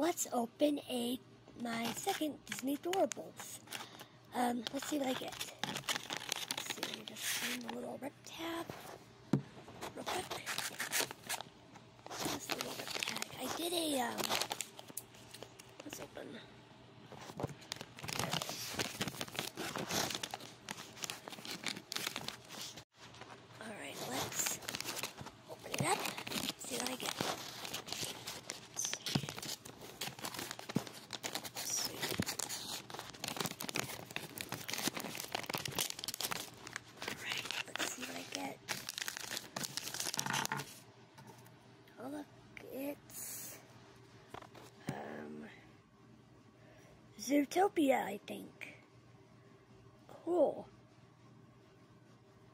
let's open a my second Disney Doorables. Um, let's see what I get. Let's see, let me just find the little rip tab real quick. This little rip tag. I did a, um, let's open. Alright, let's open it up, see what I get. Let's see. Let's see. Alright, let's see what I get. Oh look, it's um Zootopia, I think. Cool.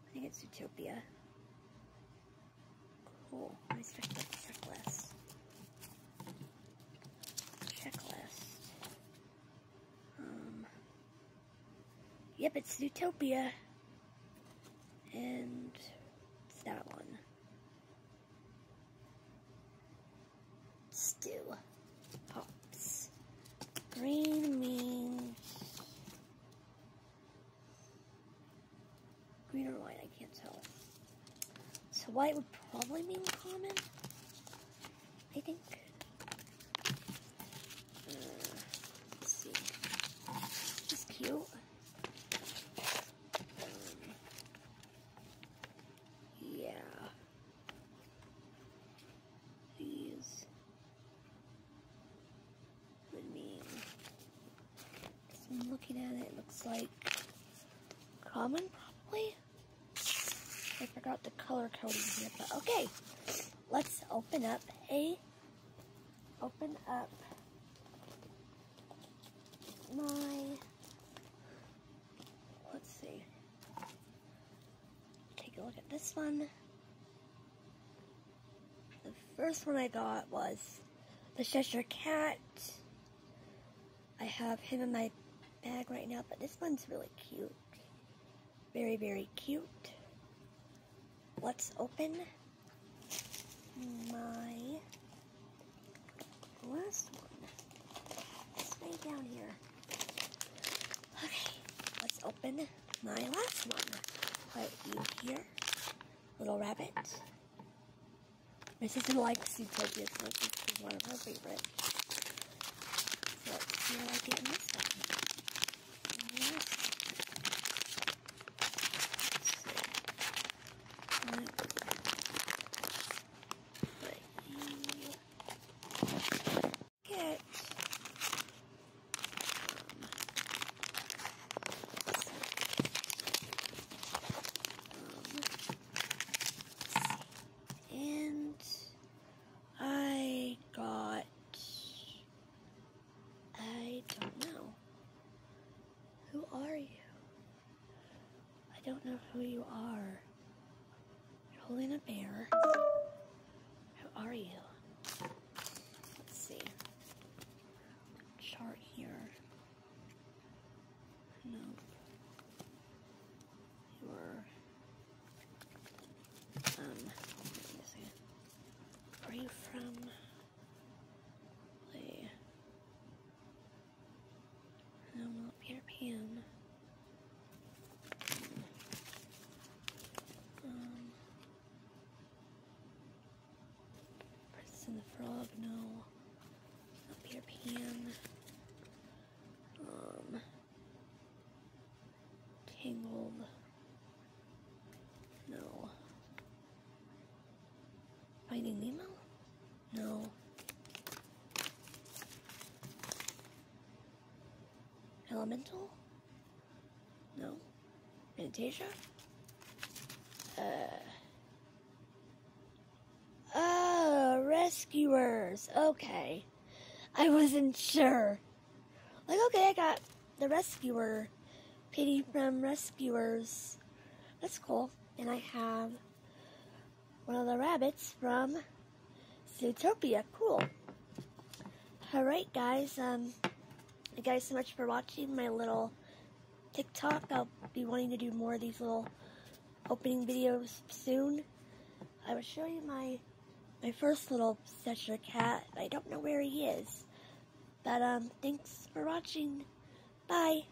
I think it's Zootopia. Cool. Let me the checklist. Checklist. Um. Yep, it's Zootopia. And it's that one. Stu. So white would probably mean common, I think. Uh, let's see. Is cute. Um, yeah. These would mean. Just looking at it, it looks like common, probably. I forgot the color coding here, but okay. Let's open up a open up my let's see. Take a look at this one. The first one I got was the Cheshire Cat. I have him in my bag right now, but this one's really cute. Very, very cute. Let's open my last one. It's way down here. Okay, let's open my last one. Put you here. Little rabbit. My sister likes Zootopia, so this is one of her favorites. So let's see what I get in this one. Yes. Get and I got I don't know. Who are you? I don't know who you are. You're holding a bear. Who are you? Let's see. Chart here. Nope. You're um let me see. Where are you from? Play. No, not Peter Pan. Um, Princess and the Frog, no. Not Peter Pan. Um, Tangled. No. Finding Nemo? No. Elemental? No. Fantasia? Uh. Rescuers. Okay. I wasn't sure. Like, okay, I got the rescuer. Penny from rescuers. That's cool. And I have one of the rabbits from Zootopia. Cool. Alright, guys. Um, thank you guys so much for watching my little TikTok. I'll be wanting to do more of these little opening videos soon. I will show you my my first little Cheshire cat. I don't know where he is, But um, thanks for watching. Bye.